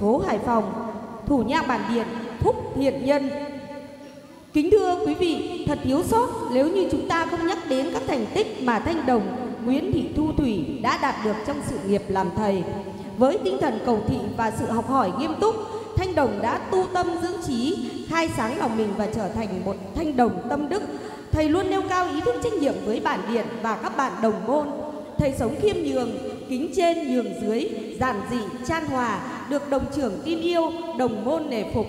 phố Hải Phòng, thủ nhạc bản điện Phúc Thiện Nhân. Kính thưa quý vị, thật thiếu sót nếu như chúng ta không nhắc đến các thành tích mà Thanh Đồng, Nguyễn Thị Thu Thủy đã đạt được trong sự nghiệp làm thầy. Với tinh thần cầu thị và sự học hỏi nghiêm túc, Thanh Đồng đã tu tâm dưỡng trí, khai sáng lòng mình và trở thành một Thanh Đồng tâm đức. Thầy luôn nêu cao ý thức trách nhiệm với bản điện và các bạn đồng môn. Thầy sống khiêm nhường, kính trên nhường dưới, giản dị, chan hòa, được đồng trưởng tin yêu, đồng môn nể phục.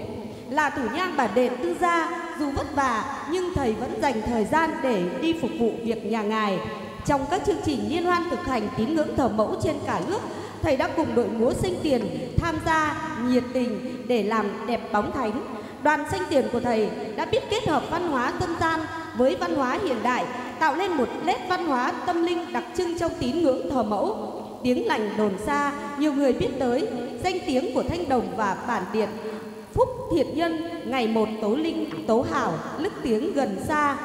Là thủ nhang bản đệm tư gia, dù vất vả nhưng thầy vẫn dành thời gian để đi phục vụ việc nhà ngài. Trong các chương trình liên hoan thực hành tín ngưỡng thờ mẫu trên cả nước, thầy đã cùng đội múa sinh tiền tham gia nhiệt tình để làm đẹp bóng thánh. Đoàn sinh tiền của thầy đã biết kết hợp văn hóa dân gian với văn hóa hiện đại, tạo nên một nét văn hóa tâm linh đặc trưng trong tín ngưỡng thờ mẫu. Tiếng lành đồn xa, nhiều người biết tới danh tiếng của Thanh Đồng và bản điện Phúc Thiện Nhân ngày một tố linh tố hảo lức tiếng gần xa.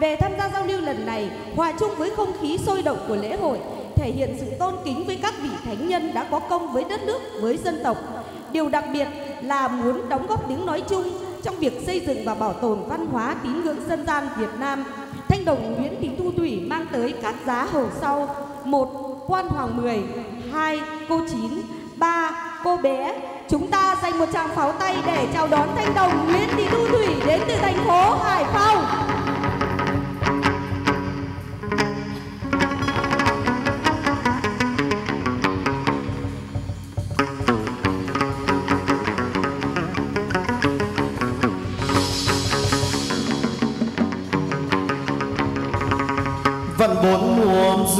Về tham gia giao lưu lần này, hòa chung với không khí sôi động của lễ hội, thể hiện sự tôn kính với các vị thánh nhân đã có công với đất nước, với dân tộc. Điều đặc biệt là muốn đóng góp tiếng nói chung trong việc xây dựng và bảo tồn văn hóa tín ngưỡng dân gian Việt Nam. Thanh đồng Nguyễn Thị Thu Thủy mang tới các giá hầu sau: một Quan Hoàng 10, 2 Cô 9, 3 Cô bé. Chúng ta dành một tràng pháo tay để chào đón Thanh đồng Nguyễn Thị Thu Thủy đến từ thành phố Hải Phòng.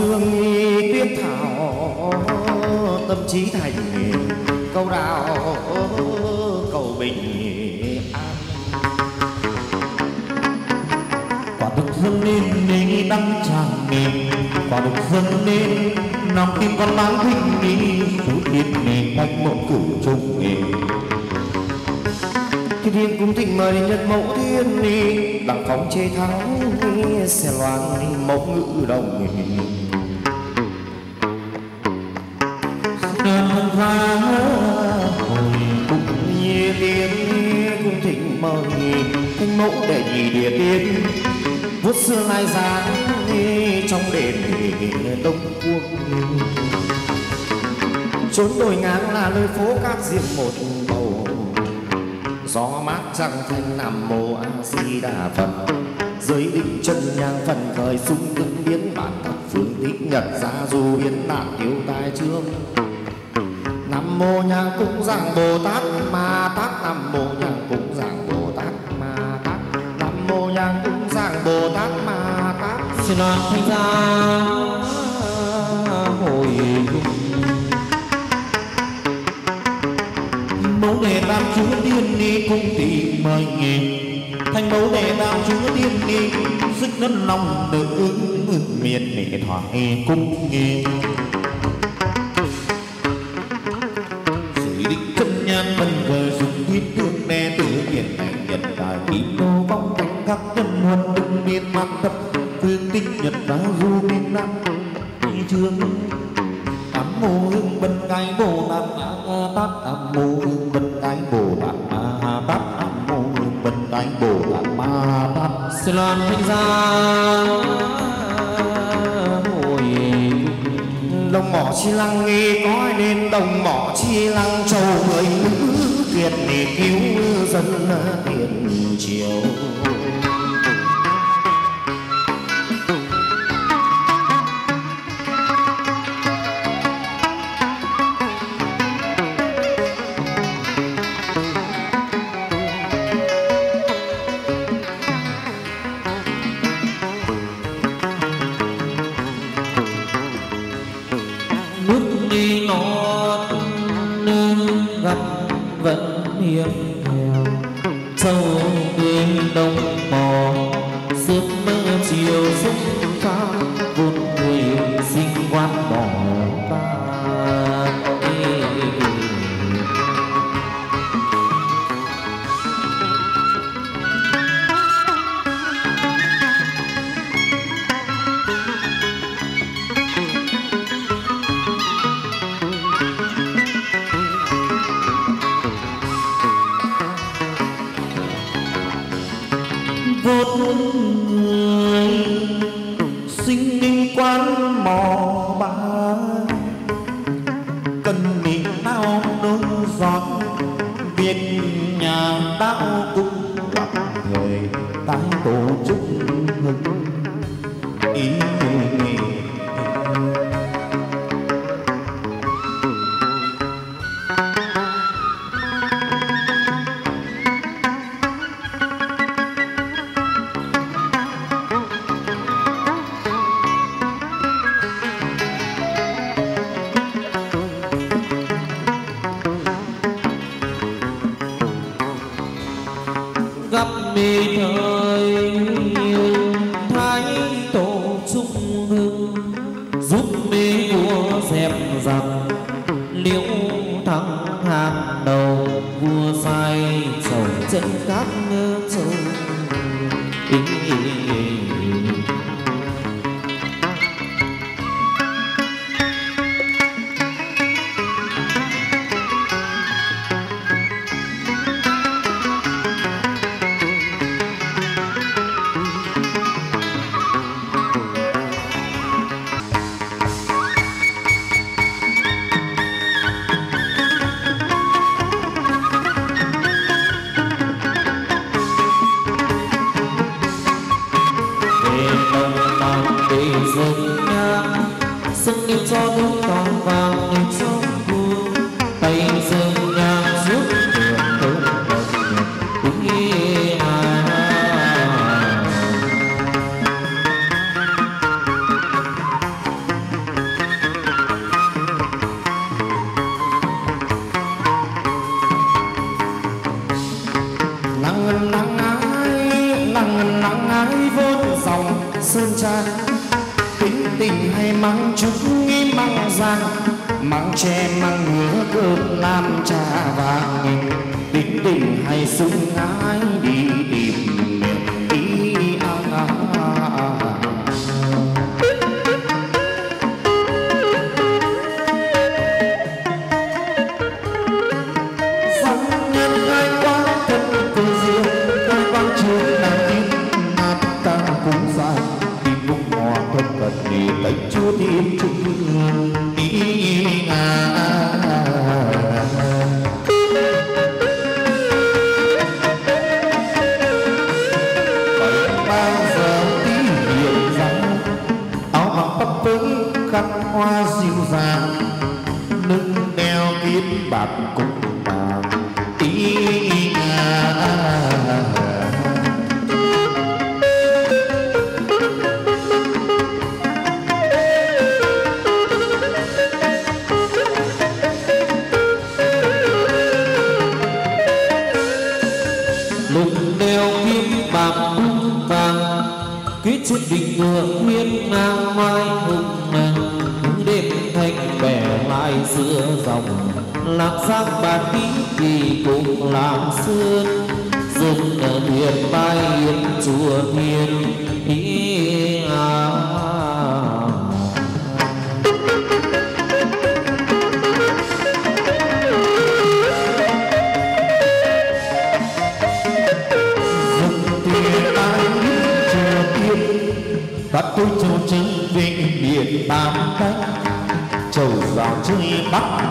Dương nghi tuyết thảo, tâm trí thành câu đạo cầu bình an. Quả thực dâng nên nên đăng tràng miền quả thực dâng nên nằm tim con mang thinh đi số thiên nền cách mộng cửu trung nghề. Thiên thiên cung thịnh mời nhật mẫu thiên ni đặng phóng chê thắng xe loan mẫu ngữ đồng đơn hồi cũng như tiên cung thịnh mời thanh mẫu để gì địa tiên. Vuốt xưa lai dáng trong đền đông quốc. Chốn đồi ngang là nơi phố cát riêng một bầu gió mát trăng thanh nam mô a di đà phật. Dưới đỉnh chân nhang phần khởi sung tướng biến bản thập phương tích nhật ra du biến nạn tiêu tai trương nam mô nhang cũng giảng bồ tát ma tát. Nam mô nhang cũng giảng bồ tát ma tát. Nam mô nhang cũng giảng bồ tát ma tát. Xin đoàn thanh gia hồi mẫu đề tam chúa tiên ni cung tỷ mời nghề. Thành mẫu đề tam chúa tiên ni sức nấn lòng được ứng miền nghệ thoại cung nghề. Khắc các nhân huân đừng miên mang tập phương tinh nhật ra du biên nam. Trường tám mô hương bần cái bồ tát ma tát, tám mô hương bần cái bồ tát ma tát, tám mô hương bần cái bồ tát ma tát. Sư loan thanh gia, hồi đồng mỏ chi lăng nghi có nên đồng mỏ chi lăng châu người nữ kiệt để cứu dân tiền triều. bao cũng xin đi cho nước con vàng đi cho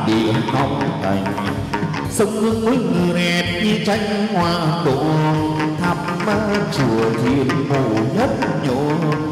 biển không thành. Sông nước núi đẹp như tranh hoa đổ thăm chùa thiên phủ nhất nhộn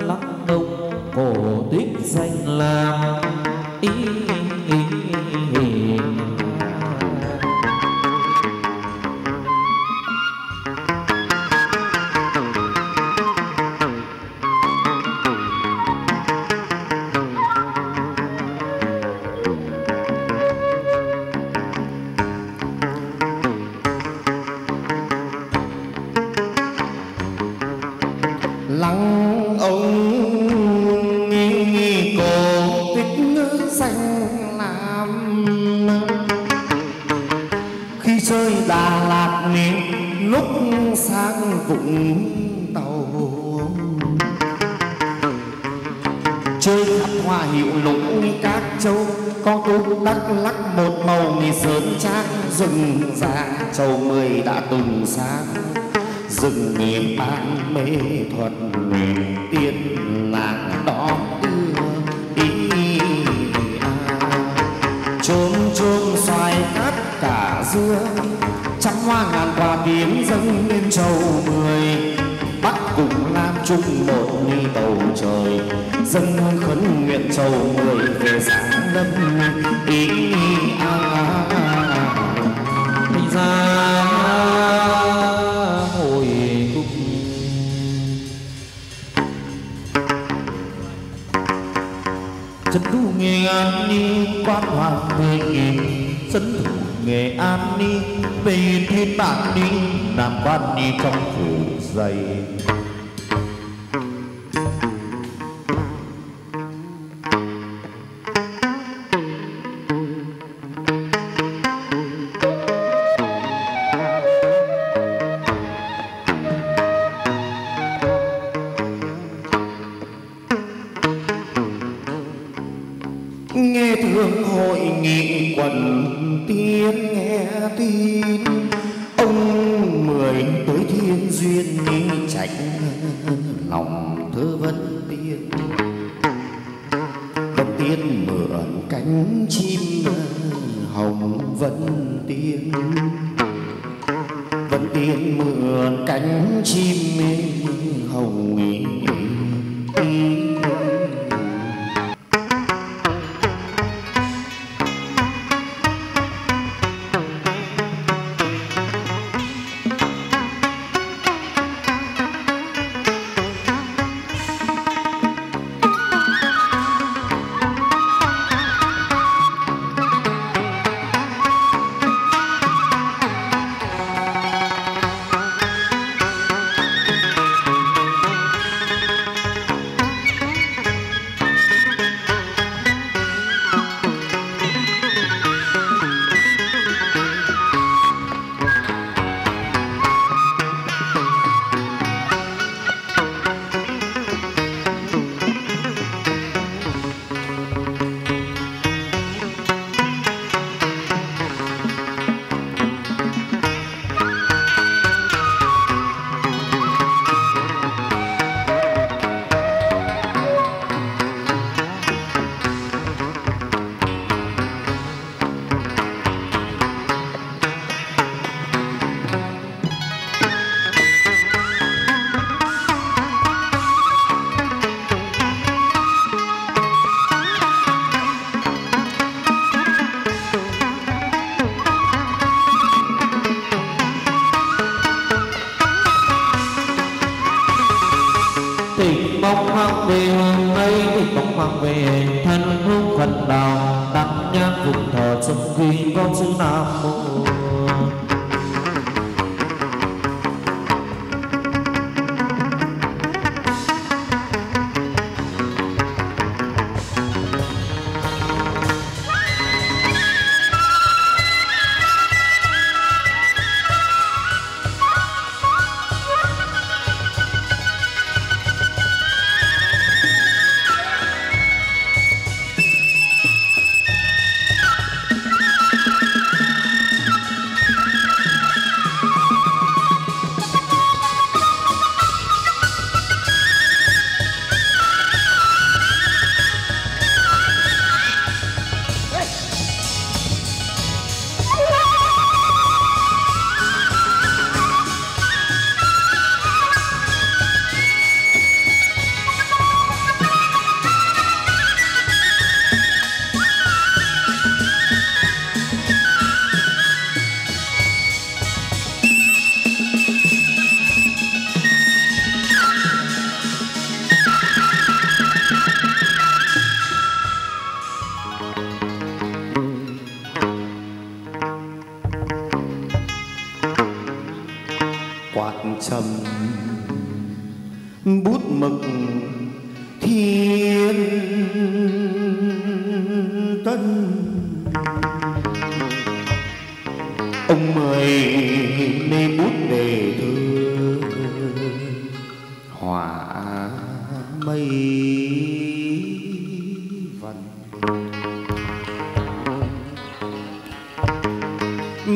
lăng đông cổ tuyết danh làm ý dân thủ nghệ an ni quan hoàng về nghìn dân thủ nghệ an ni về thiên bản ni, nam văn ni trong phủ dày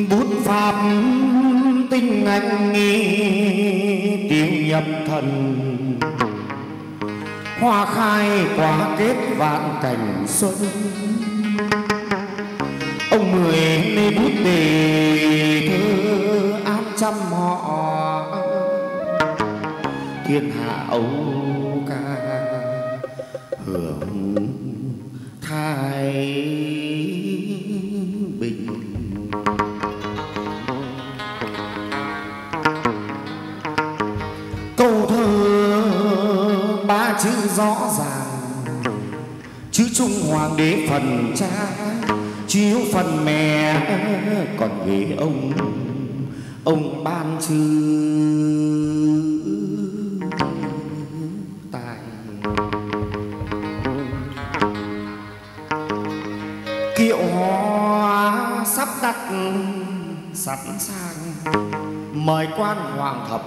bút pháp tinh anh nghi tiêu nhập thần. Hoa khai quá kết vạn cảnh xuân. Ông mười nê bút đề thơ áp trăm họ. Thiên hạ âu ca hưởng rõ ràng. Chứ trung hoàng đế phần cha chiếu phần mẹ, còn ghế ông ông ban chữ tài. Kiệu hoa sắp đặt sẵn sàng, mời quan hoàng thập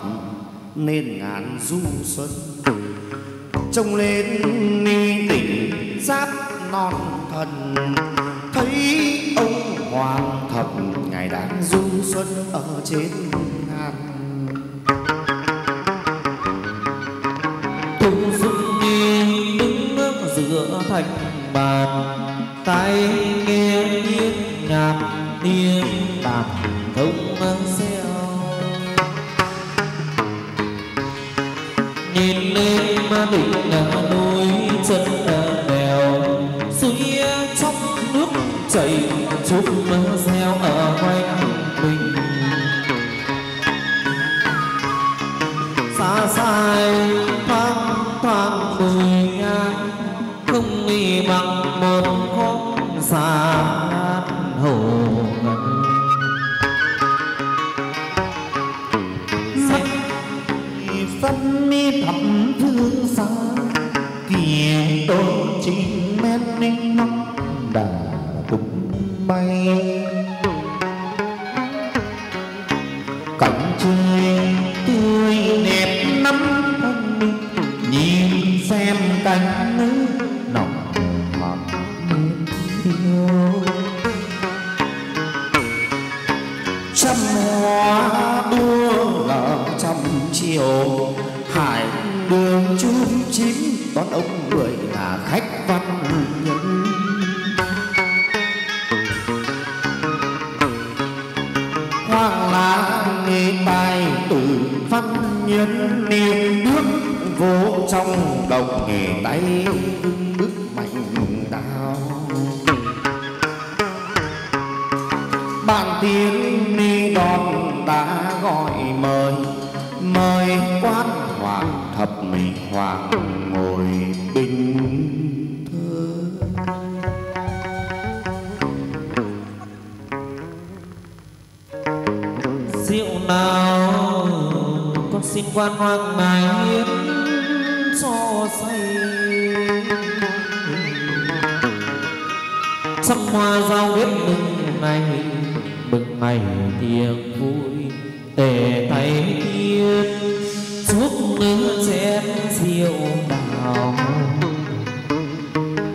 nên ngàn du xuân trông lên ni tỉnh giáp non thần. Thấy ông hoàng thập ngày đang du xuân ở trên ngàn. Tung dung đi đứng nước giữa thành bàn tay nghe tiếng nhạc tiếng tạp thông mang xeo nhìn lên mà đỉnh núi chân đèo suối trong nước chảy chút reo ở ngoài. Vô trong đồng nghề tay bước mạnh đào. Bạn tiếng đi đón đã gọi mời mời quan hoàng thập mỹ hoàng ngồi bình thơ. Rượu nào con xin quan hoàng ngài hiến sắc hoa giao biết mừng ngày mừng ngày tiệc vui. Tề tay tiên suốt nước chén rượu đào.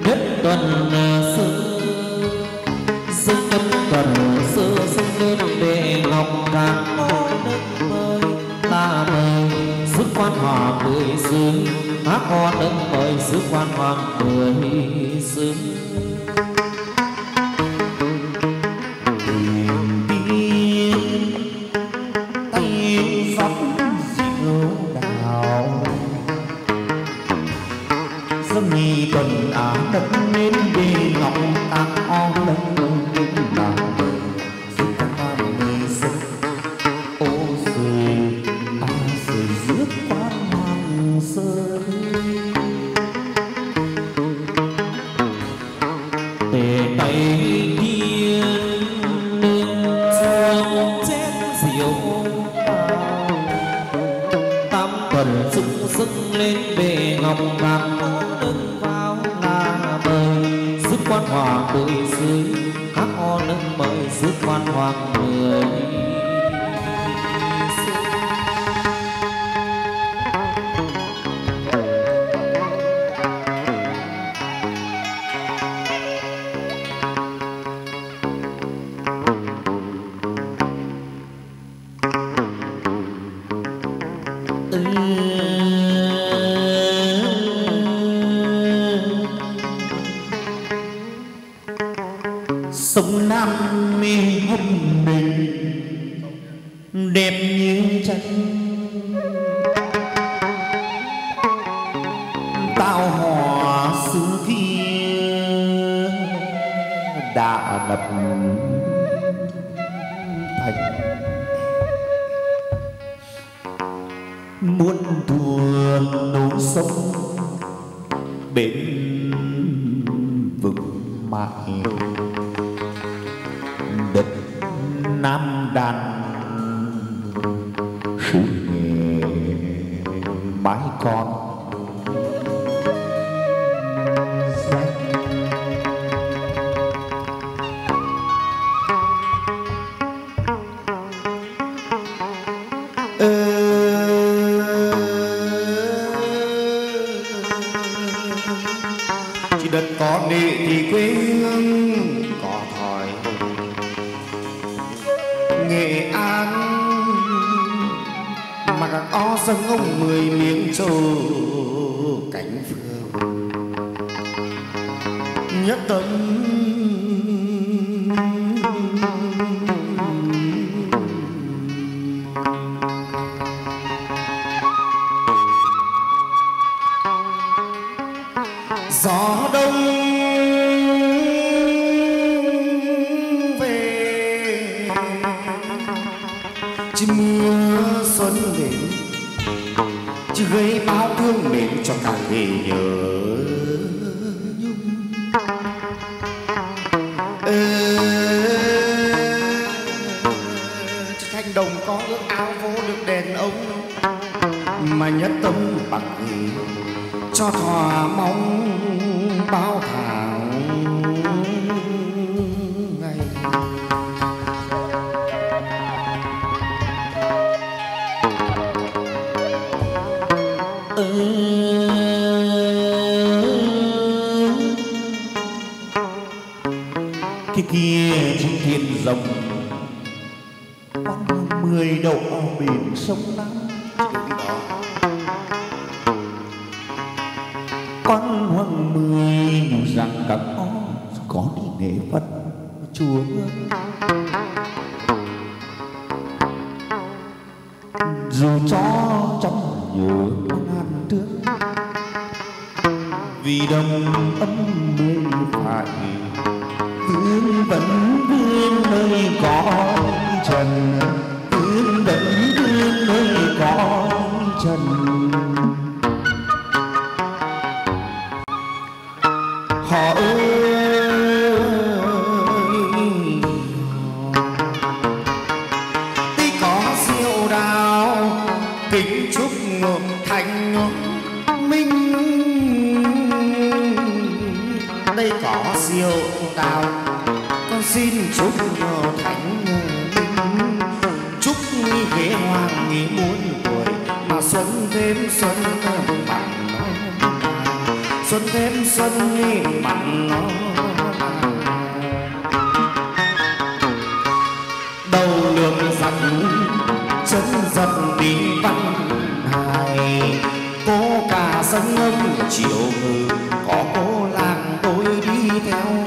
Nhất tuần xưa sinh nhất tuần xưa sinh lên để ngọc càng ngôi đất mời. Ta mời sức quan hòa mười xứ, hát hoa đất mời sức quan hoàng mười xứ. sự nghề mái con sông ông mười miếng châu cánh phương. Nhất tâm sống lắm. Con huân mười rằng cặp chân giật đi văn hài. Cô cả sông ngâm chiều ngừ có cô làng tôi đi theo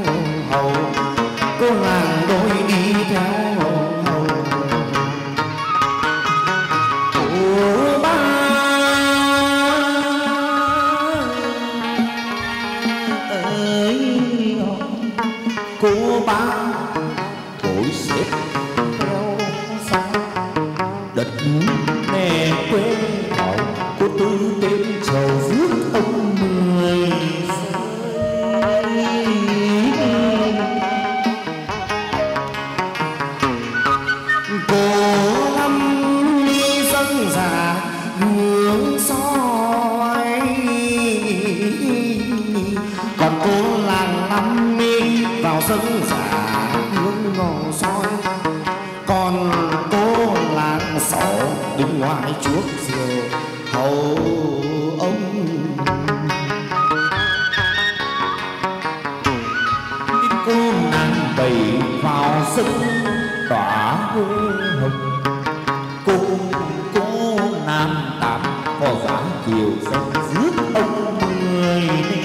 Amen.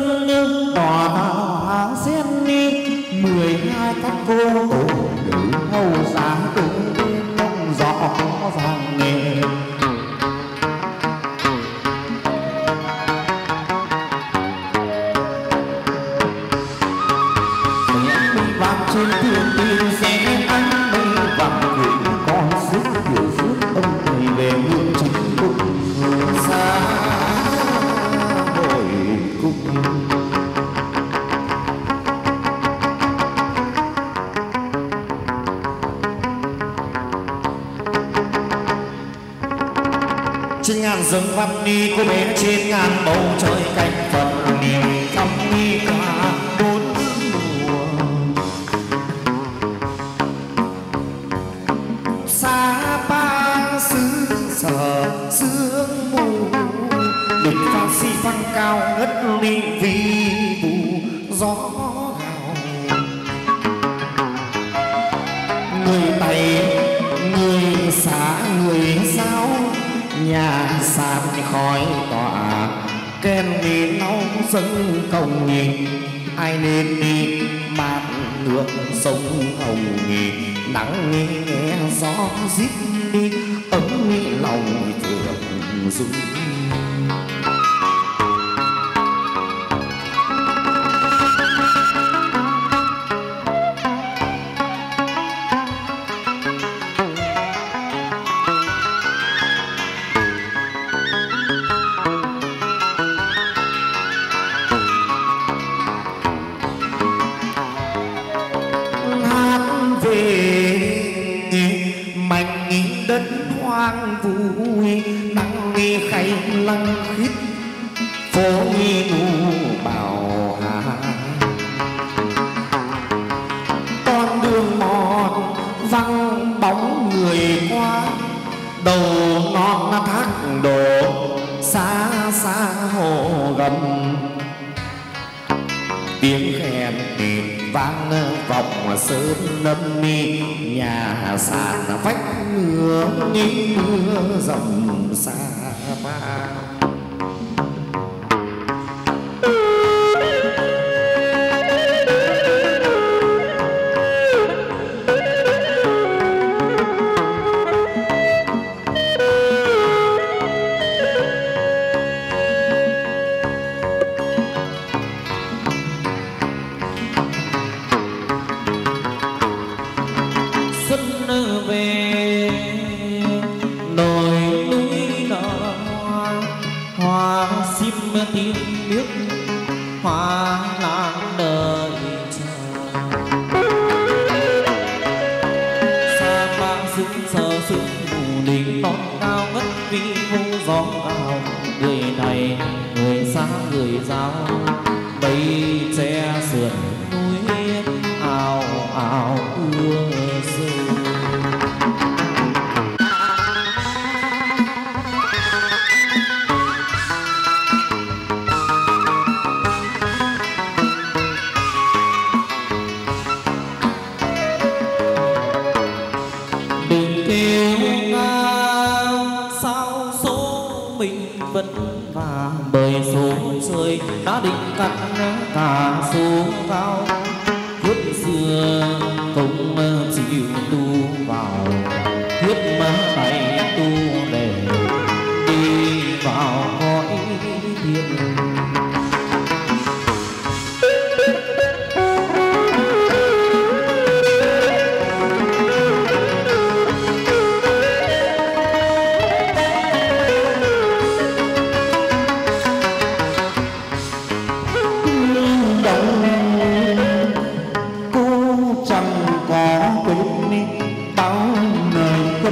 dân đỏ sen mười hai các cô tổ nữ hầu già mà tìm nước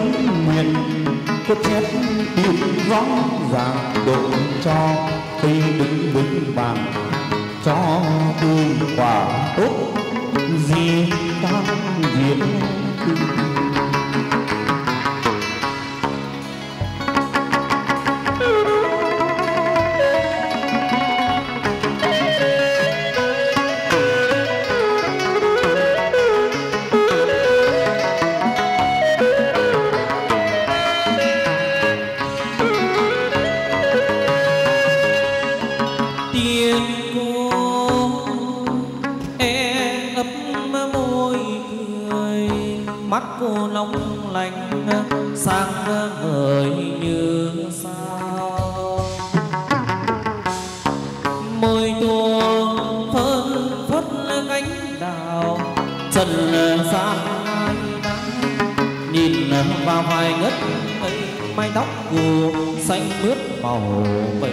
vấn miền có chết tiếng rõ ràng độ cho khi đứng vững bàn, cho tươi quả tốt, gì ta diễn long lanh sáng ngời như sao. Môi tuồng phơn phất cánh đào chân trần gian nhìn vào hoài ngất mái tóc của xanh mướt màu vây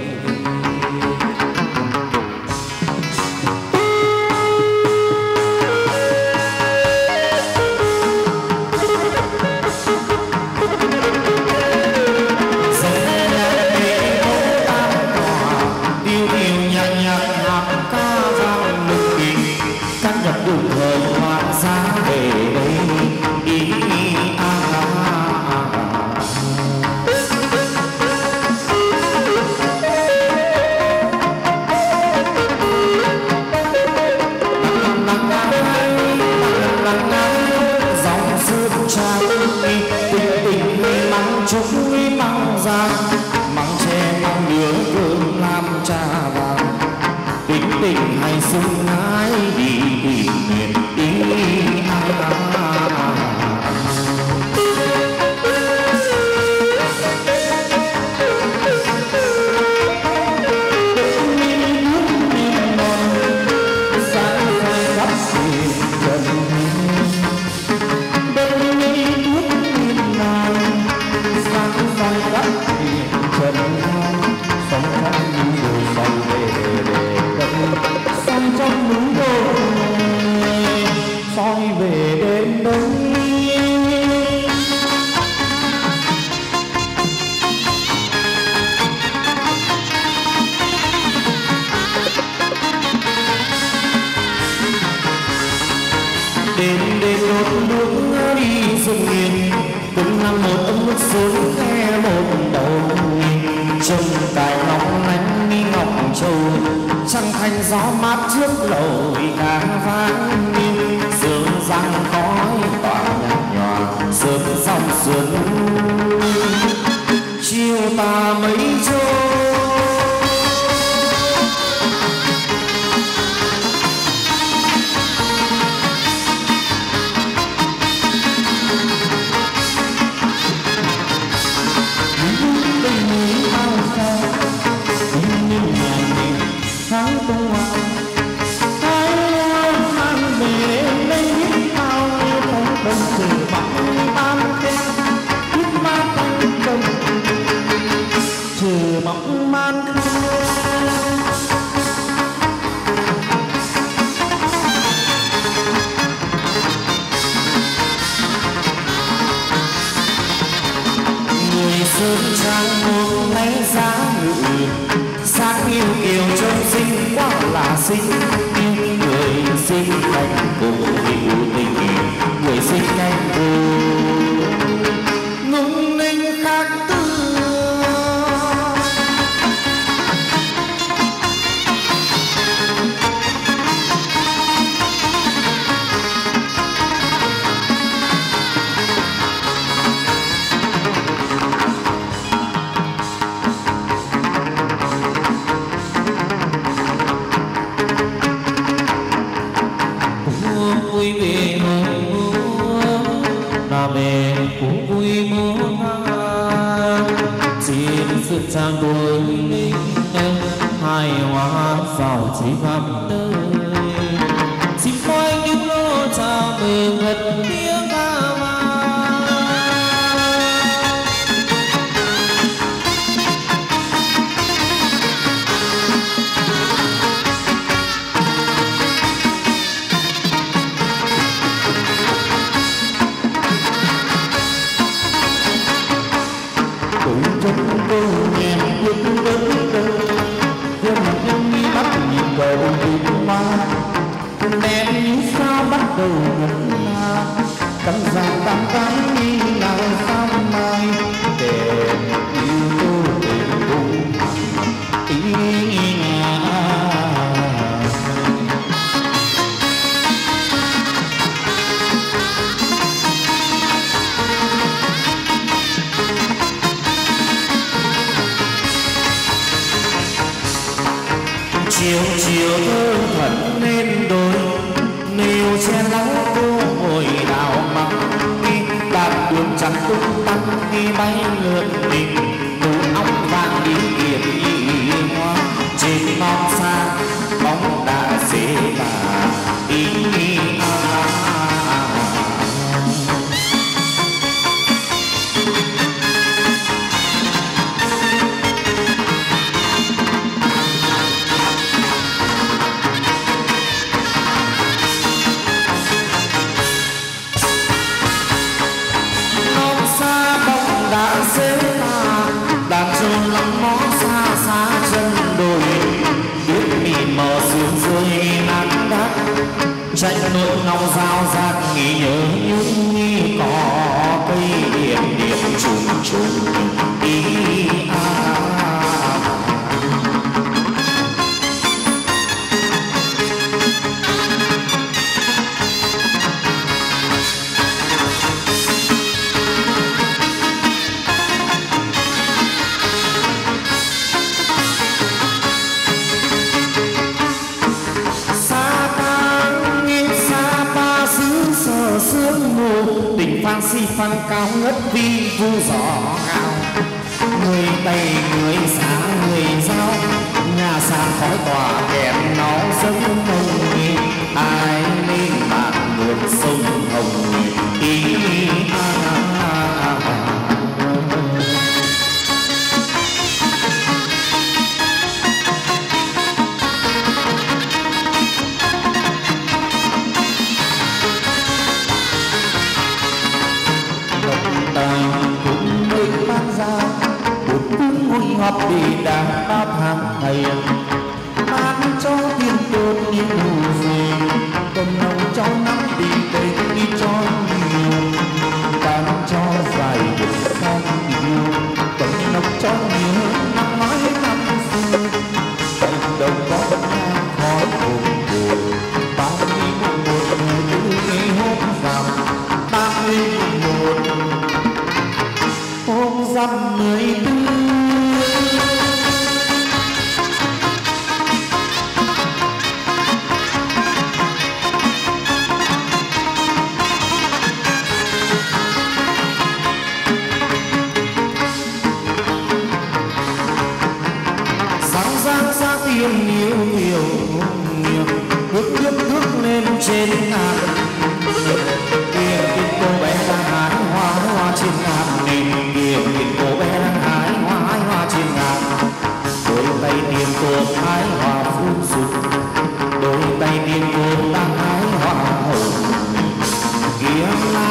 hội ca vang sương răng khói tỏa nhạt nhòa sương dòng sương. Chiều ta mấy sang đôi linh hai hoa giàu chỉ khắp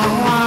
Oh,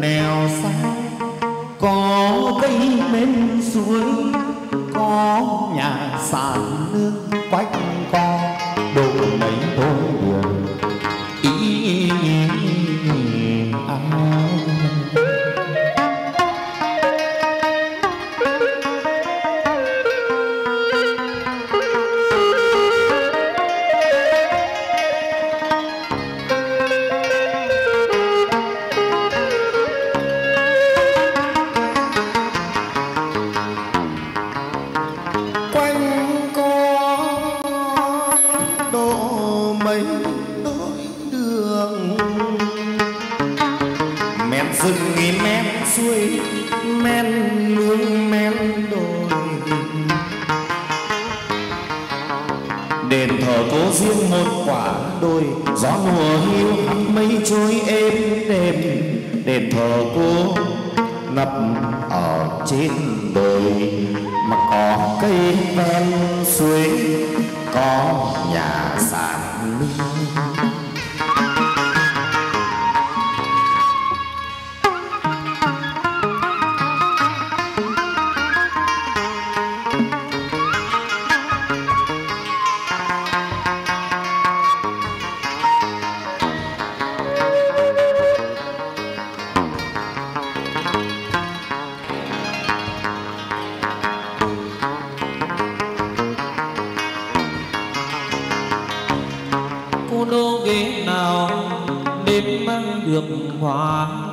nèo xa có cây bên suối có nhà sàn nước quanh co. 乐观。